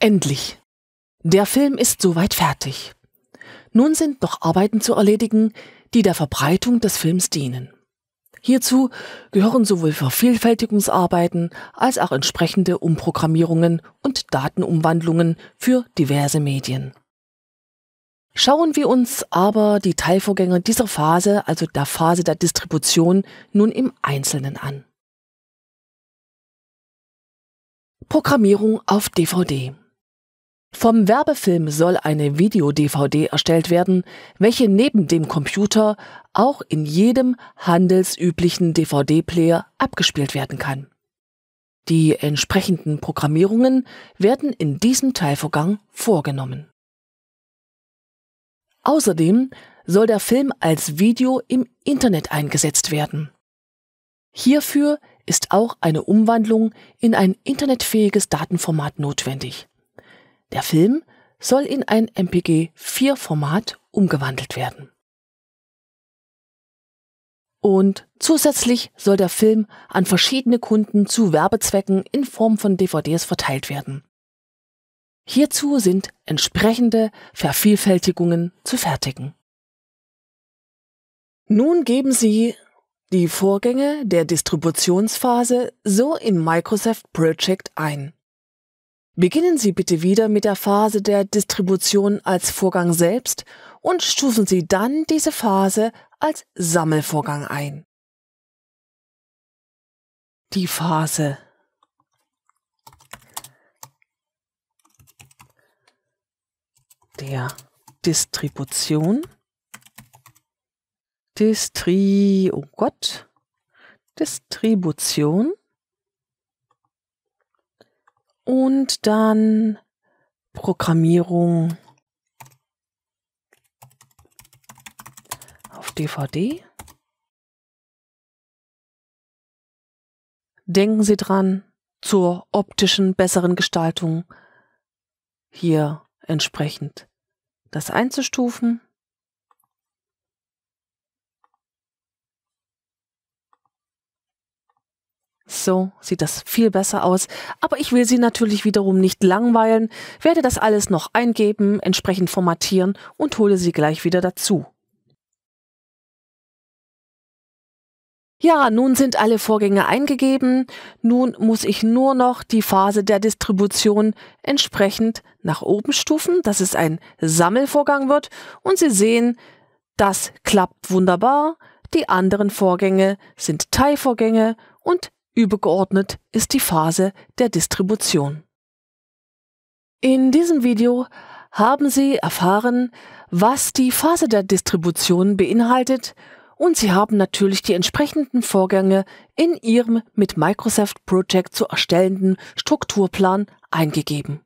Endlich! Der Film ist soweit fertig. Nun sind noch Arbeiten zu erledigen, die der Verbreitung des Films dienen. Hierzu gehören sowohl Vervielfältigungsarbeiten als auch entsprechende Umprogrammierungen und Datenumwandlungen für diverse Medien. Schauen wir uns aber die Teilvorgänge dieser Phase, also der Phase der Distribution, nun im Einzelnen an. Programmierung auf DVD. Vom Werbefilm soll eine Video-DVD erstellt werden, welche neben dem Computer auch in jedem handelsüblichen DVD-Player abgespielt werden kann. Die entsprechenden Programmierungen werden in diesem Teilvorgang vorgenommen. Außerdem soll der Film als Video im Internet eingesetzt werden. Hierfür ist auch eine Umwandlung in ein internetfähiges Datenformat notwendig. Der Film soll in ein MPG-4-Format umgewandelt werden. Und zusätzlich soll der Film an verschiedene Kunden zu Werbezwecken in Form von DVDs verteilt werden. Hierzu sind entsprechende Vervielfältigungen zu fertigen. Nun geben Sie die Vorgänge der Distributionsphase so in Microsoft Project ein. Beginnen Sie bitte wieder mit der Phase der Distribution als Vorgang selbst und stufen Sie dann diese Phase als Sammelvorgang ein. Die Phase. Der Distribution. Distri oh Gott. Distribution und dann Programmierung auf DVD. Denken Sie dran zur optischen besseren Gestaltung hier entsprechend das einzustufen. So sieht das viel besser aus. Aber ich will Sie natürlich wiederum nicht langweilen, werde das alles noch eingeben, entsprechend formatieren und hole Sie gleich wieder dazu. Ja, nun sind alle Vorgänge eingegeben. Nun muss ich nur noch die Phase der Distribution entsprechend nach oben stufen, dass es ein Sammelvorgang wird. Und Sie sehen, das klappt wunderbar. Die anderen Vorgänge sind Teilvorgänge und Übergeordnet ist die Phase der Distribution. In diesem Video haben Sie erfahren, was die Phase der Distribution beinhaltet und Sie haben natürlich die entsprechenden Vorgänge in Ihrem mit Microsoft Project zu erstellenden Strukturplan eingegeben.